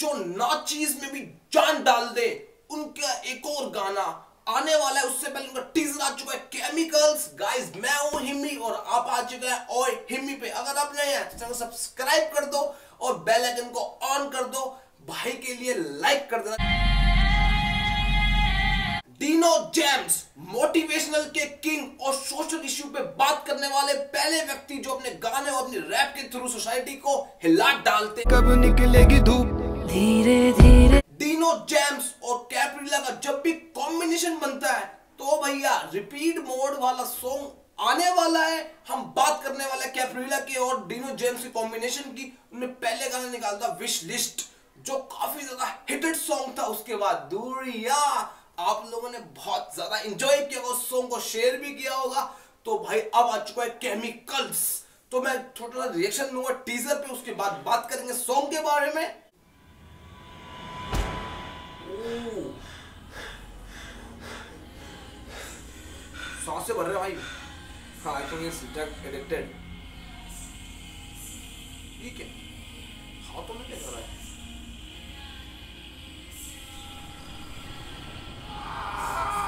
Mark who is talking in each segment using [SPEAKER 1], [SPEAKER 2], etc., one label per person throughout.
[SPEAKER 1] जो नाचीज में भी जान डाल दे, उनका एक और गाना आने वाला है, उससे पहले उनका टीजर आ चुका है केमिकल्स गाइस मैं हूँ हिम्मी और आप आ चुके हैं ओए हिम्मी पे अगर आप नए हैं तो चैनल सब्सक्राइब कर दो और बेल आइकन को ऑन कर दो। भाई के लिए लाइक कर देना। डीनो जेम्स मोटिवेशनल के किंग और सोशल इश्यू पे बात करने वाले पहले व्यक्ति जो अपने गाने और अपनी रैप के थ्रू सोसाइटी को हिला डालते।
[SPEAKER 2] कब निकलेगी धूप?
[SPEAKER 3] धीरे धीरे।
[SPEAKER 1] डीनो जेम्स और कैप्रिला का जब भी कॉम्बिनेशन बनता है तो भैया रिपीट मोड वाला सॉन्ग आने वाला है। हम बात करने वाले कैप्रिला के और डीनो जेम्स की कॉम्बिनेशन की। उन्होंने पहले गाना निकाला था विश लिस्ट जो काफ़ी ज़्यादा हिटेड सॉन्ग था। उसके बाद दूरिया, आप लोगों ने बहुत ज़्यादा इंजॉय किया। उस सॉन्ग को शेयर भी किया होगा। तो भाई, अब आ चुका है केमिकल्स तो मैं थोड़ा रिएक्शन लूँगा टीजर पे, उसके बाद बात करेंगे सॉन्ग के बारे में। साँसें भर रहे भाई। हाँ I think it's drug addicted ठीक है हाथों में क्या कर रहा है?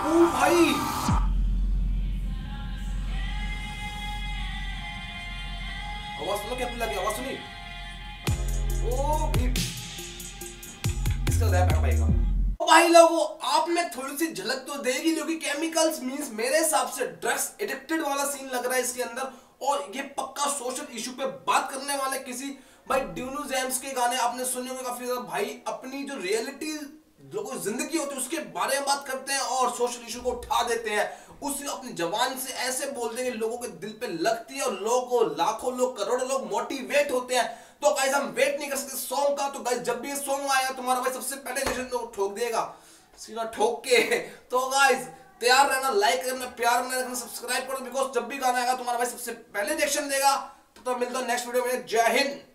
[SPEAKER 1] ओ भाई! आवाज़ सुनो क्या लगी? आवाज़ सुनी? ओ भी इसका रैप है भाई भाई लोगों, आप में थोड़ी सी झलक तो देगी, क्योंकि केमिकल्स मींस मेरे हिसाब से ड्रग्स एडिक्टेड वाला सीन लग रहा है इसके अंदर। और ये पक्का सोशल इशू पे बात करने वाले किसी, भाई ड्यूनू जैम्स के गाने आपने सुने होंगे काफ़ी ज़्यादा। भाई, अपनी जो रियलिटी लोगों ज़िंदगी होती है, उसके बारे में बात करते हैं और सोशल इशू को उठा देते हैं। उसे अपनी जबान से ऐसे बोल देंगे, लोगों के दिल पे लगती है और लोगों, लाखों लोग, करोड़ों लोग मोटिवेट होते हैं। तो गाइज़ हम वेट नहीं कर सकते सॉन्ग का। तो गाइज़ जब भी सॉन्ग आया तुम्हारा भाई सबसे पहले तो ठोक देगा। सीधा ठोक के। तो गाइज़ तैयार रहना लाइक करना प्यार में रखना सब्सक्राइब करो बिकॉज़ जब भी गाना आएगा तुम्हारा भाई सबसे पहले रिएक्शन देगा। तो, तो मिलता है नेक्स्ट वीडियो में। जय हिंद।